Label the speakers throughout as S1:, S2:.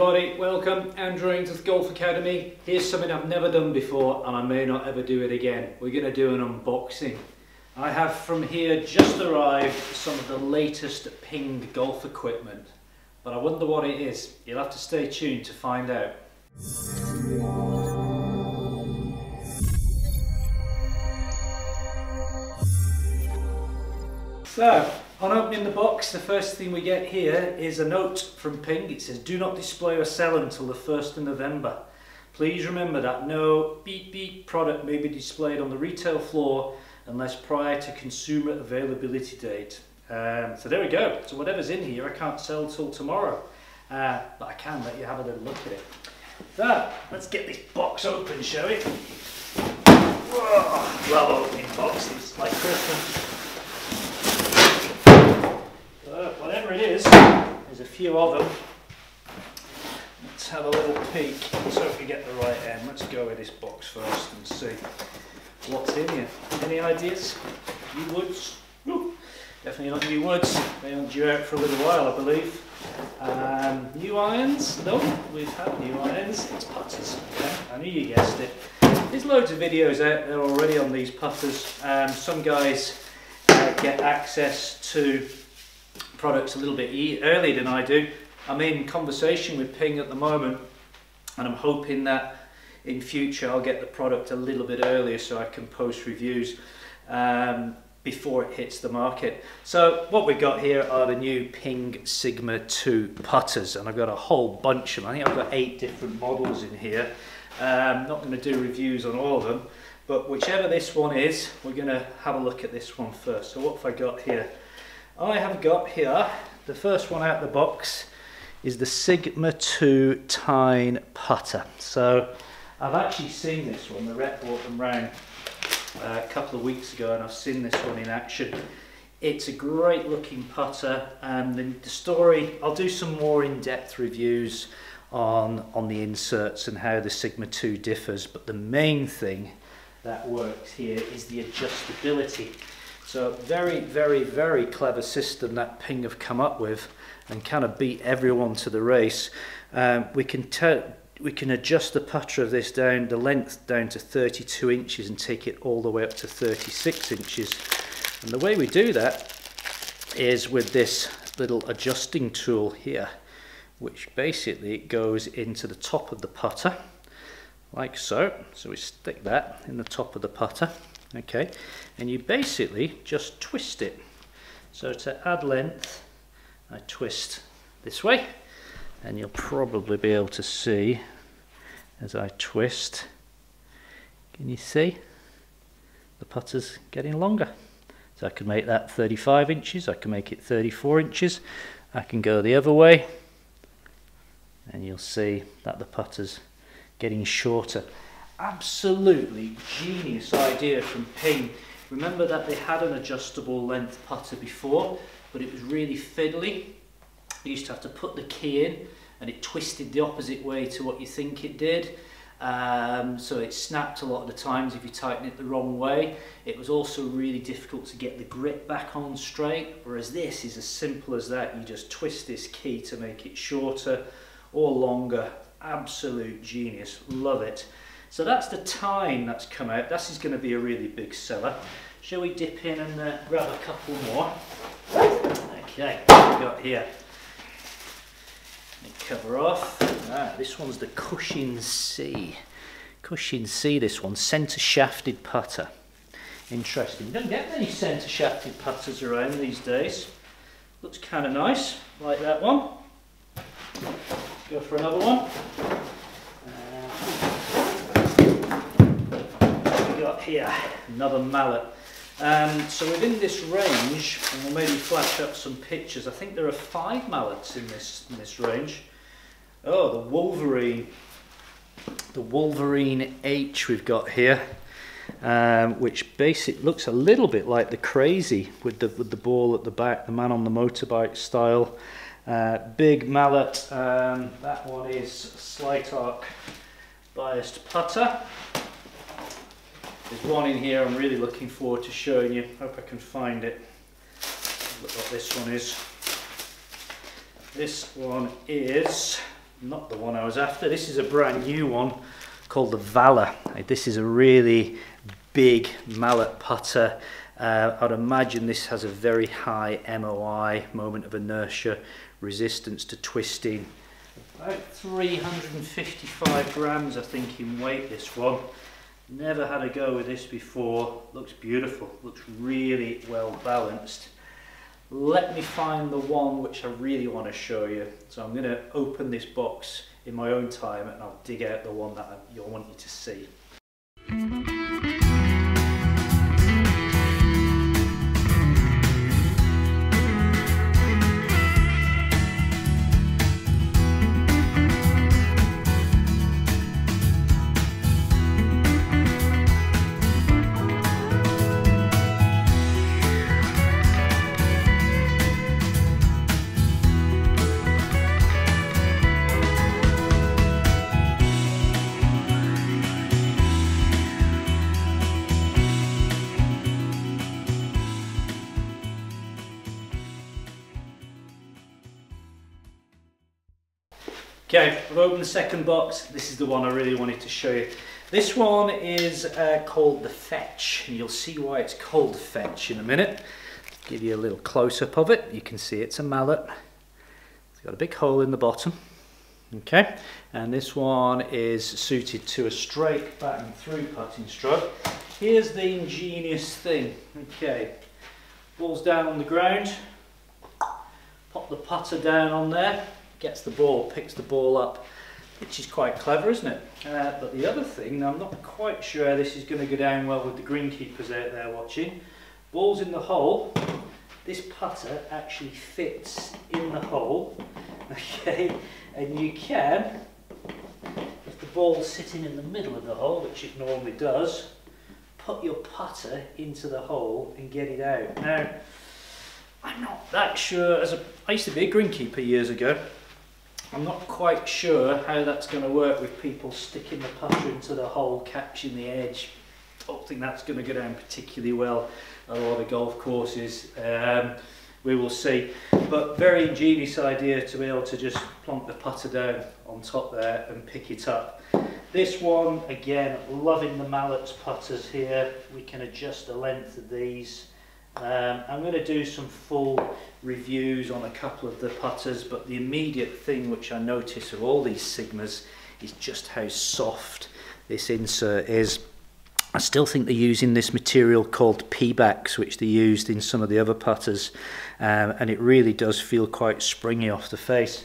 S1: everybody, welcome. Andrew Ainsworth Golf Academy. Here's something I've never done before and I may not ever do it again. We're going to do an unboxing. I have from here just arrived some of the latest Ping golf equipment. But I wonder what it is. You'll have to stay tuned to find out. So, on opening the box, the first thing we get here is a note from Ping. It says, do not display or sell until the 1st of November. Please remember that no beep beep product may be displayed on the retail floor unless prior to consumer availability date. Um, so there we go. So whatever's in here, I can't sell till tomorrow. Uh, but I can let you have a little look at it. So, let's get this box open, shall we? Whoa, love opening boxes, like Christmas. Whatever it is, there's a few of them. Let's have a little peek so if we get the right end. Let's go with this box first and see what's in here. Any ideas? New woods? Ooh, definitely not new woods. They aren't due out for a little while, I believe. Um, new irons? No, we've had new irons. It's putters. I knew you guessed it. There's loads of videos out there already on these putters. Um, some guys uh, get access to products a little bit e earlier than I do. I'm in conversation with Ping at the moment and I'm hoping that in future I'll get the product a little bit earlier so I can post reviews um, before it hits the market. So what we've got here are the new Ping Sigma 2 putters and I've got a whole bunch of them. I think I've got eight different models in here. I'm um, not going to do reviews on all of them but whichever this one is we're going to have a look at this one first. So what have I got here? I have got here, the first one out the box is the Sigma 2 Tyne Putter. So I've actually seen this one, the rep brought them round uh, a couple of weeks ago and I've seen this one in action. It's a great looking putter and the, the story, I'll do some more in-depth reviews on, on the inserts and how the Sigma 2 differs, but the main thing that works here is the adjustability. So very, very, very clever system that Ping have come up with and kind of beat everyone to the race. Um, we can we can adjust the putter of this down, the length down to 32 inches and take it all the way up to 36 inches. And the way we do that is with this little adjusting tool here, which basically goes into the top of the putter, like so. So we stick that in the top of the putter okay and you basically just twist it. So to add length I twist this way and you'll probably be able to see as I twist can you see? The putter's getting longer. So I can make that 35 inches I can make it 34 inches. I can go the other way and you'll see that the putter's getting shorter absolutely genius idea from Ping. Remember that they had an adjustable length putter before, but it was really fiddly. You used to have to put the key in and it twisted the opposite way to what you think it did. Um, so it snapped a lot of the times if you tighten it the wrong way. It was also really difficult to get the grip back on straight, whereas this is as simple as that. You just twist this key to make it shorter or longer. Absolute genius, love it. So that's the Tyne that's come out. This is going to be a really big seller. Shall we dip in and uh, grab a couple more? Okay, what we got here? cover off. Ah, this one's the Kushin C. Kushin C, this one, centre shafted putter. Interesting. Don't get many centre shafted putters around these days. Looks kind of nice, like that one. Go for another one. Got here? Another mallet. Um, so within this range, and we'll maybe flash up some pictures, I think there are five mallets in this, in this range. Oh, the Wolverine. The Wolverine H we've got here, um, which basically looks a little bit like the Craz-E with the, with the ball at the back, the man on the motorbike style. Uh, big mallet, um, that one is Slight Arc biased putter. There's one in here I'm really looking forward to showing you. Hope I can find it. Look what this one is. This one is not the one I was after. This is a brand new one called the Valor. This is a really big mallet putter. Uh, I'd imagine this has a very high MOI, moment of inertia, resistance to twisting. About 355 grams I think in weight this one. Never had a go with this before. Looks beautiful, looks really well balanced. Let me find the one which I really want to show you. So I'm going to open this box in my own time and I'll dig out the one that I want you to see. Okay, I've opened the second box. This is the one I really wanted to show you. This one is uh, called the Fetch, and you'll see why it's called Fetch in a minute. Give you a little close-up of it. You can see it's a mallet. It's got a big hole in the bottom. Okay, and this one is suited to a straight back and through putting stroke. Here's the ingenious thing. Okay, ball's down on the ground. Pop the putter down on there gets the ball, picks the ball up, which is quite clever, isn't it? Uh, but the other thing, I'm not quite sure this is going to go down well with the greenkeepers out there watching. Ball's in the hole. This putter actually fits in the hole, okay? And you can, if the ball's sitting in the middle of the hole, which it normally does, put your putter into the hole and get it out. Now, I'm not that sure, as a, I used to be a greenkeeper years ago, I'm not quite sure how that's going to work with people sticking the putter into the hole, catching the edge. I don't think that's going to go down particularly well at a lot of golf courses. Um, we will see. But very ingenious idea to be able to just plonk the putter down on top there and pick it up. This one, again, loving the mallets putters here. We can adjust the length of these. Um, I'm going to do some full reviews on a couple of the putters, but the immediate thing which I notice of all these Sigmas is just how soft this insert is. I still think they're using this material called Pebax, which they used in some of the other putters, um, and it really does feel quite springy off the face.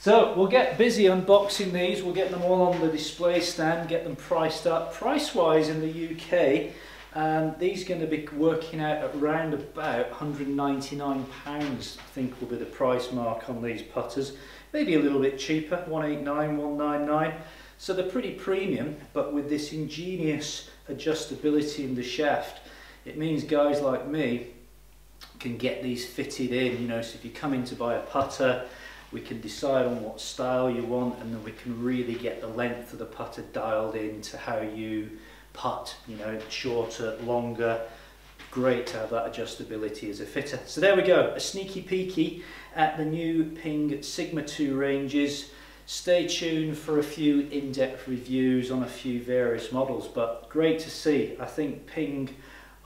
S1: So we'll get busy unboxing these, we'll get them all on the display stand, get them priced up. Price-wise in the UK, and these are going to be working out at around about 199 pounds I think will be the price mark on these putters. Maybe a little bit cheaper 189 199 so they're pretty premium but with this ingenious adjustability in the shaft it means guys like me can get these fitted in you know so if you come in to buy a putter we can decide on what style you want and then we can really get the length of the putter dialed in to how you putt, you know, shorter, longer. Great to have that adjustability as a fitter. So there we go, a sneaky peeky at the new Ping Sigma 2 ranges. Stay tuned for a few in-depth reviews on a few various models, but great to see. I think Ping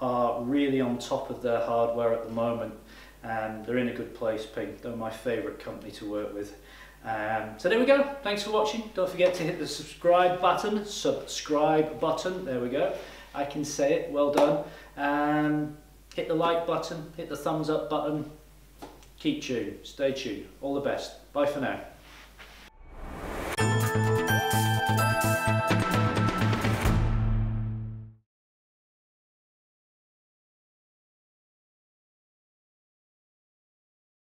S1: are really on top of their hardware at the moment and they're in a good place, Ping. They're my favourite company to work with. Um, so there we go. Thanks for watching. Don't forget to hit the subscribe button. Subscribe button. There we go. I can say it. Well done. Um, hit the like button. Hit the thumbs up button. Keep tuned. Stay tuned. All the best. Bye for now.